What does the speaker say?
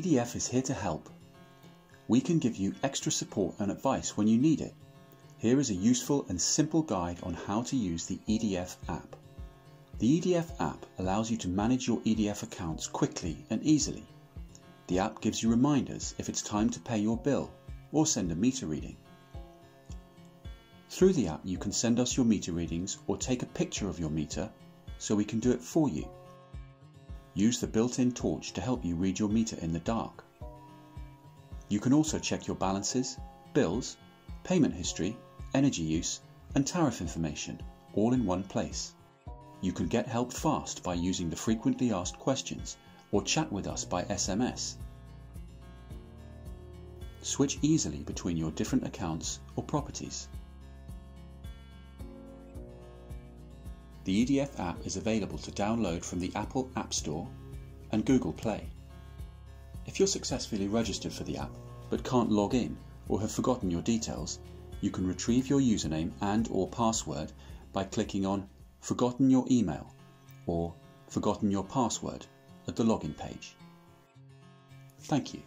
EDF is here to help. We can give you extra support and advice when you need it. Here is a useful and simple guide on how to use the EDF app. The EDF app allows you to manage your EDF accounts quickly and easily. The app gives you reminders if it's time to pay your bill or send a meter reading. Through the app you can send us your meter readings or take a picture of your meter so we can do it for you. Use the built-in torch to help you read your meter in the dark. You can also check your balances, bills, payment history, energy use and tariff information all in one place. You can get help fast by using the frequently asked questions or chat with us by SMS. Switch easily between your different accounts or properties. The EDF app is available to download from the Apple App Store and Google Play. If you're successfully registered for the app but can't log in or have forgotten your details, you can retrieve your username and or password by clicking on Forgotten your email or Forgotten your password at the login page. Thank you.